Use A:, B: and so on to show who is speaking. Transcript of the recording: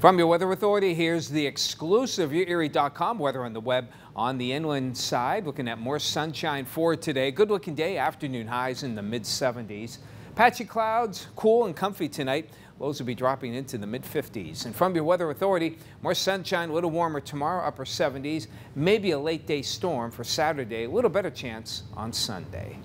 A: From your Weather Authority, here's the exclusive YourErie.com weather on the web on the inland side. Looking at more sunshine for today. Good looking day, afternoon highs in the mid 70s. Patchy clouds, cool and comfy tonight. Lows will be dropping into the mid 50s. And from your Weather Authority, more sunshine, a little warmer tomorrow, upper 70s. Maybe a late day storm for Saturday, a little better chance on Sunday.